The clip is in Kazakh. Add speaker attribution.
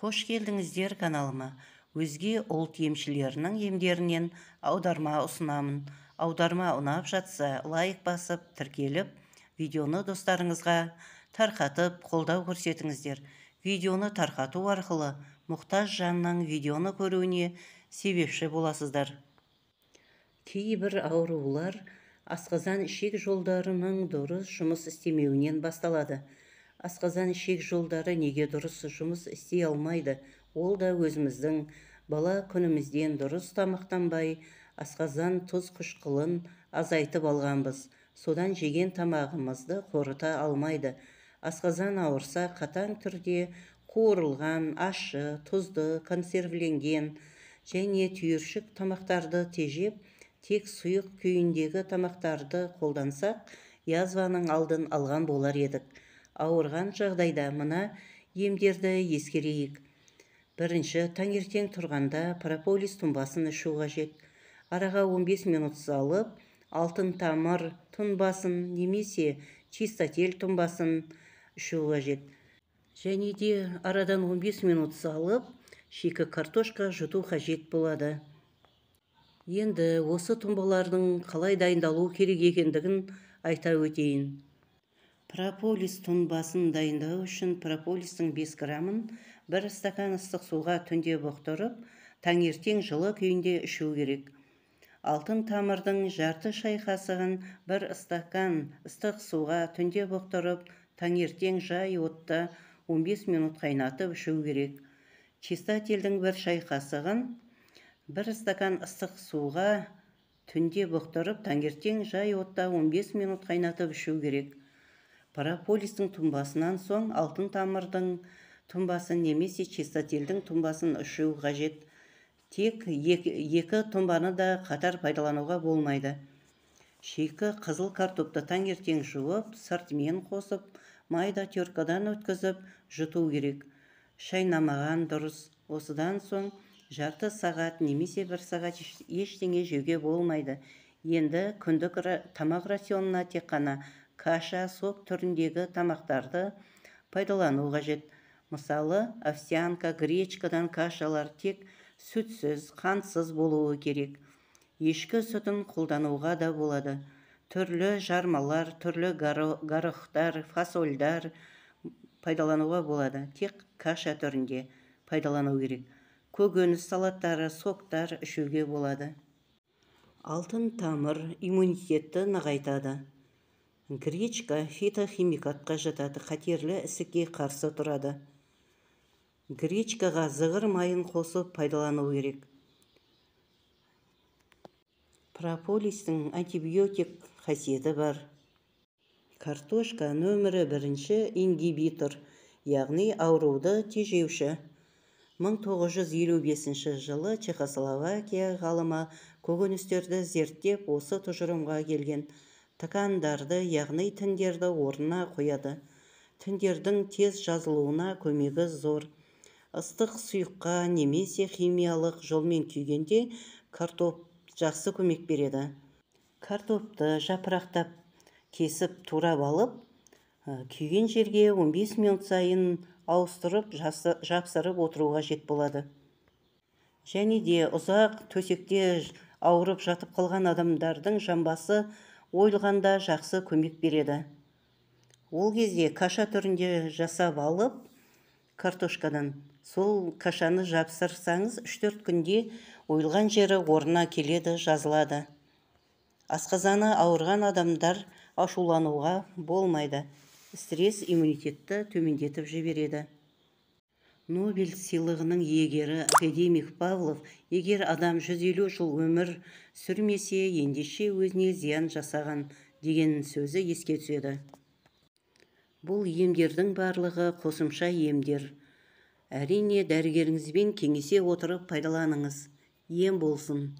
Speaker 1: қош келдіңіздер каналыма. Өзге ұлт емшілерінің емдерінен аударма ұсынамын. Аударма ұнап жатса лайк басып тіркеліп видеоны достарыңызға тарқатып қолдау көрсетіңіздер. Видеоны тарқату арқылы мұқтаж жанның видеоны көруіне себепші боласыздар. Кейбір аурулар асқазан ішек жолдарының дұрыс жұмыс істемеуінен басталады. Асқазан ішек жолдары неге дұрыс жұмыс істей алмайды? Ол да өзіміздің бала күнімізден дұрыс тамақтанбай асқазан тұз қышқылын азайтып алғанбыз. Содан жеген тамағымызды қорыта алмайды. Асқазан ауырса қатаң түрде қуырылған ащы тұзды консервіленген және түйіршік тамақтарды тежеп тек сұйық күйіндегі тамақтарды қолдансақ язваның алдын алған болар едік. Ауырған жағдайда мына емдерді ескерейік. Бірінші таңертең тұрғанда прополис тұнбасын ішу қажет. Араға 15 минут салып алтын тамыр тұнбасын немесе чистотел тұнбасын ішу қажет. Және де арадан 15 минут салып шикі картошка жұту қажет болады. Енді осы тұнбалардың қалай дайындалу керек екендігін айта өтейін. Прополис тұнбасын дайындау үшін прополистің 5 грамын бір стакан ыстық суға түнде бұқтырып таңертең жылы күйінде ішу керек. Алтын тамырдың жарты шай қасығын бір стакан ыстық суға түнде бұқтырып таңертең жай отта 15 минут қайнатып ішу керек. Чистательдің бір шай қасығын бір стакан ыстық суға түнде бұқтырып таңертең жай отта 15 минут қайнатып ішу керек. Прополистің тұнбасынан соң алтын тамырдың тұнбасын немесе чистотелдің тұнбасын ішу қажет. Тек екі, екі тұнбаны да қатар пайдалануға болмайды. Шикі қызыл картопты таңертең жуып сыртымен қосып майда теркадан өткізіп жұту керек. Шайнамаған дұрыс. Осыдан соң жарты сағат немесе бір сағат ештеңе жеуге болмайды. Енді күндік тамақ рационына тек қана каша сок түріндегі тамақтарды пайдалану қажет. Мысалы овсянка гречкадан кашалар тек сүтсіз қантсыз болуы керек. Ешкі сүтін қолдануға да болады. Түрлі жармалар түрлі горохтар фасольдар пайдалануға болады. Тек каша түрінде пайдалану керек. Көкөніс салаттары соктар ішуге болады. Алтын тамыр иммунитетті нығайтады. Гречка фитохимикатқа жатады қатерлі ісікке қарсы тұрады. Гречкаға зығыр майын қосып пайдалану керек. Прополистің антибиотик қасиеті бар. Картошка нөмірі бірінші ингибитор яғни ауруды тежеуші. 1955 жылы чехословакия ғалымы көкөністерді зерттеп осы тұжырымға келген. Тыкандарды яғни тіндерді орнына қояды. Тіндердің тез жазылуына көмегі зор. Ыстық сұйыққа немесе химиялық жолмен күйгенде картоп жақсы көмек береді. Картопты жапырақтап кесіп турап алып күйген жерге 15 минут сайын ауыстырып жапсырып отыруға жет болады. Және де ұзақ төсекте ауырып жатып қалған адамдардың жамбасы ойылғанда жақсы көмек береді. Ол кезде каша түрінде жасап алып картошкадан. Сол кашаны жапсырсаңыз 3-4 күнде ойылған жері орнына келеді жазылады. Асқазаны ауырған адамдар ашулануға болмайды. Стресс иммунитетті төмендетіп жібереді. Нобель сыйлығының иегері академик павлов егер адам 150 жыл өмір сүрмесе ендеше өзіне зиян жасаған деген сөзі еске түседі. Бұл емдердің барлығы қосымша емдер. Әрине дәрігеріңізбен кеңесе отырып пайдаланыңыз. Ем болсын.